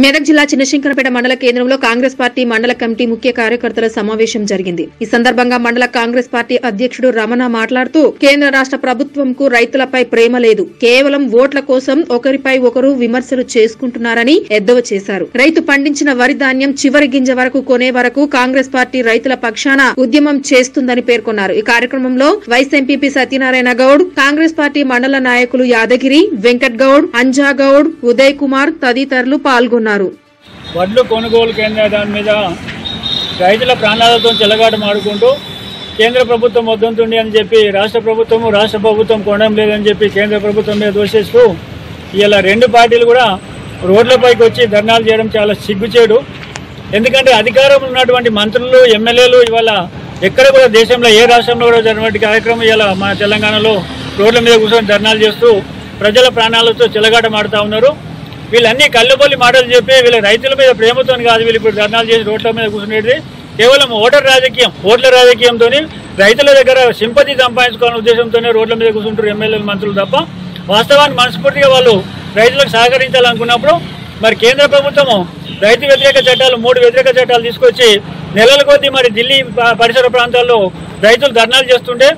మెదక్ జిల్లా చిన్నశంకరపేట మండల కేంద్రంలో కాంగ్రెస్ పార్టీ మండల కమిటీ ముఖ్య కార్యకర్తల సమావేశం జరిగింది. ఈ సందర్భంగా మండల కాంగ్రెస్ పార్టీ అధ్యక్షుడు రమణ మాట్లాడుతూ కేంద్ర రాష్ట్ర ప్రభుత్వంకు రైతులపై ప్రేమ లేదు. కేవలం ఓట్ల కోసం ఒకరిపై ఒకరు విమర్శలు చేసుకుంటున్నారని ఎద్దవ చేశారు. రైతు పండించిన వరి ధాన్యం చివరి గింజ వరకు కొనే వరకు కాంగ్రెస్ పార్టీ రైతుల పక్షాన ఉద్యమం చేస్తుందని పేర్కొన్నారు. ఈ కార్యక్రమంలో vice MPP Satyanarayana Goud Congress party మండల నాయకులు యాదగిరి వెంకట్ గౌడ్ అంజా గౌడ్ ఉదయ్ కుమార్ తదితరులు పాల్గొన్నారు. వడ్లు కొనుగోలు కేంద్ర దాని మీద రైతుల ప్రాణాలతో చెలగాటమాడుకుంటూ కేంద్ర ప్రభుత్వం వద్దంతుంది అని చెప్పి రాష్ట్ర ప్రభుత్వము రాష్ట్ర ప్రభుత్వం కొనడం లేదని చెప్పి కేంద్ర ప్రభుత్వం మీద దోషిస్తూ ఇలా రెండు పార్టీలు కూడా రోడ్లపైకి వచ్చి ధర్నాలు చేయడం చాలా సిగ్గుచేడు. ఎందుకంటే అధికారంలో ఉన్నటువంటి మంత్రులు ఎమ్మెల్యేలు ఇవాళ ఎక్కడ కూడా దేశంలో ఏ రాష్ట్రంలో కూడా జరిగినటువంటి కార్యక్రమం ఇలా మన తెలంగాణలో రోడ్ల మీద కూర్చొని ధర్నాలు చేస్తూ ప్రజల ప్రాణాలతో చెలగాటమాడుతూ ఉన్నారు. వీళ్ళన్నీ కళ్ళబొల్లి మాటలు చెప్పి వీళ్ళ రైతుల మీద ప్రేమతో కాదు వీళ్ళు ఇప్పుడు ధర్నాలు చేసి రోడ్ల మీద కూర్చునేది కేవలం ఓటర్ రాజకీయం ఓట్ల రాజకీయంతో రైతుల దగ్గర సింపతి సంపాదించుకోవాలనే ఉద్దేశంతోనే రోడ్ల మీద కూర్చుంటారు ఎమ్మెల్యేలు మంత్రులు తప్ప. వాస్తవాన్ని మనస్ఫూర్తిగా వాళ్ళు రైతులకు సహకరించాలనుకున్నప్పుడు మరి కేంద్ర ప్రభుత్వము రైతు వ్యతిరేక చట్టాలు మూడు వ్యతిరేక చట్టాలు తీసుకొచ్చి నెలల కొద్దీ మరి ఢిల్లీ పరిసర ప్రాంతాల్లో రైతులు ధర్నాలు చేస్తుంటే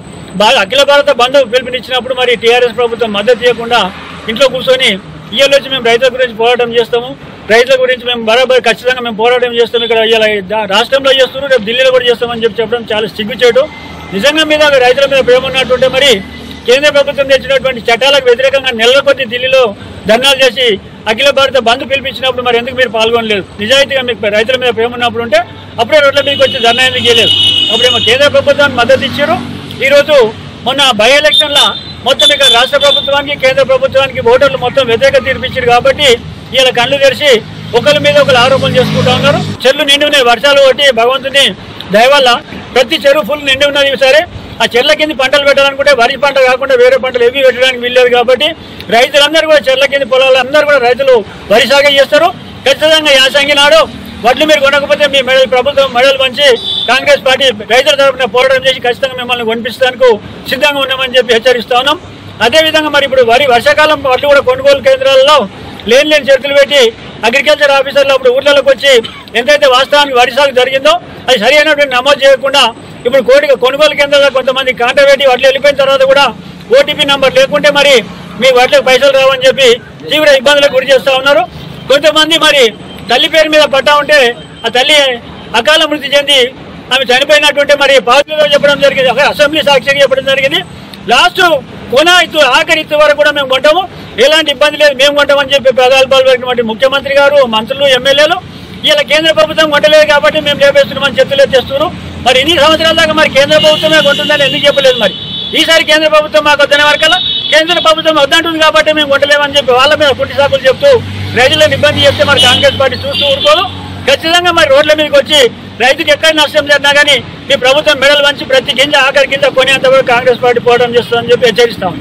అఖిల భారత బంధు పిలుపునిచ్చినప్పుడు మరి టీఆర్ఎస్ ప్రభుత్వం మద్దతు ఇవ్వకుండా ఇంట్లో కూర్చొని ఇవాళ వచ్చి మేము రైతుల గురించి పోరాటం చేస్తాము. రైతుల గురించి మేము బరాబర్ ఖచ్చితంగా మేము పోరాటం చేస్తాం ఇక్కడ ఇలా రాష్ట్రంలో చేస్తున్నాం రేపు ఢిల్లీలో కూడా చేస్తామని చెప్పి చెప్పడం చాలా సిగ్గుచేటు. నిజంగా మీద రైతుల మీద ప్రేమ ఉన్నట్టుంటే మరి కేంద్ర ప్రభుత్వం తెచ్చినటువంటి చట్టాలకు వ్యతిరేకంగా నెలల కొద్ది ఢిల్లీలో ధర్నాలు చేసి అఖిల భారత బంద్ పిలిపించినప్పుడు మరి ఎందుకు మీరు పాల్గొనలేదు? నిజాయితీగా మీకు రైతుల మీద ప్రేమ ఉన్నప్పుడు ఉంటే అప్పుడే రోడ్ల మీదకి వచ్చి ధర్నా ఎందుకు చేయలేదు? అప్పుడేమో కేంద్ర ప్రభుత్వానికి మద్దతు ఇచ్చారు. ఈరోజు మొన్న బై ఎలక్షన్ల మొత్తం ఇక్కడ రాష్ట్ర ప్రభుత్వానికి కేంద్ర ప్రభుత్వానికి ఓటర్లు మొత్తం వ్యతిరేక తీర్పిచ్చారు కాబట్టి ఇలా కళ్ళు తెరిచి ఒకరి మీద ఒకరు ఆరోపణలు చేసుకుంటా ఉన్నారు. చెర్లు నిండి ఉన్నాయి వర్షాలు కొట్టి భగవంతుని దయవల్ల ప్రతి చెరువు ఫుల్ నిండి ఉన్నది సరే ఆ చెర్ల కింద పంటలు పెట్టాలనుకుంటే వరి పంట కాకుండా వేరే పంటలు ఏవి పెట్టడానికి వీల్లేదు కాబట్టి రైతులందరూ కూడా చెర్ల కింద పొలాలందరూ కూడా రైతులు వరి సాగు చేస్తారు. ఖచ్చితంగా యాసంగి నాడు వడ్లు మీరు కొనకపోతే మీ మెడల్ ప్రభుత్వం మెడల్ వంచి కాంగ్రెస్ పార్టీ రైతుల తరఫున పోరాటం చేసి ఖచ్చితంగా మిమ్మల్ని కొనిపించడానికి సిద్ధంగా ఉన్నామని చెప్పి హెచ్చరిస్తా ఉన్నాం. అదేవిధంగా మరి ఇప్పుడు వరి వర్షాకాలం వడ్లు కూడా కొనుగోలు కేంద్రాలలో లేని లేని చేతులు పెట్టి అగ్రికల్చర్ ఆఫీసర్లు అప్పుడు ఊర్లలోకి వచ్చి ఎంతైతే వాస్తవానికి వరి సాగు జరిగిందో అది సరి అయినటువంటి నమోదు చేయకుండా ఇప్పుడు కోటి కొనుగోలు కేంద్రాల్లో కొంతమంది కాంట పెట్టి వడ్లు వెళ్ళిపోయిన తర్వాత కూడా ఓటీపీ నెంబర్ లేకుంటే మరి మీ వడ్లకు పైసలు రావని చెప్పి తీవ్ర ఇబ్బందులకు గురి చేస్తూ ఉన్నారు. కొంతమంది మరి తల్లి పేరు మీద పట్టా ఉంటే ఆ తల్లి అకాల మృతి చెంది ఆమె చనిపోయినటువంటి మరి బాధ్యులు చెప్పడం జరిగింది. ఒక అసెంబ్లీ సాక్షిగా చెప్పడం జరిగింది. లాస్ట్ కొనా ఇత్తు ఆఖరి ఇత్తు వరకు కూడా మేము కొంటాము. ఎలాంటి ఇబ్బంది లేదు మేము కొంటామని చెప్పి ప్రగల్భాలు ముఖ్యమంత్రి గారు మంత్రులు ఎమ్మెల్యేలు ఇలా కేంద్ర ప్రభుత్వం కొంటలేదు కాబట్టి మేము లేపేస్తున్నామని చెప్తులేదు చేస్తున్నారు. మరి ఇన్ని సంవత్సరాల దాకా మరి కేంద్ర ప్రభుత్వమే కొంటుందని ఎందుకు చెప్పలేదు మరి? ఈసారి కేంద్ర ప్రభుత్వం మాకు వద్దనే వరకల్లా కేంద్ర ప్రభుత్వం వద్దంటుంది కాబట్టి మేము కొంటలేమని చెప్పి వాళ్ళ మీద పుట్టి సాకులు చెప్తూ రైతులను ఇబ్బంది చేస్తే మరి కాంగ్రెస్ పార్టీ చూస్తూ ఊరుకోదు. ఖచ్చితంగా మరి రోడ్ల మీదకి వచ్చి రైతుకి ఎక్కడ నష్టం జరిగినా కానీ ఈ ప్రభుత్వం మెడలు వంచి ప్రతి గింజ ఆఖరి గింజ కొనేంత వరకు కాంగ్రెస్ పార్టీ పోవడం చేస్తుందని చెప్పి హెచ్చరిస్తాం.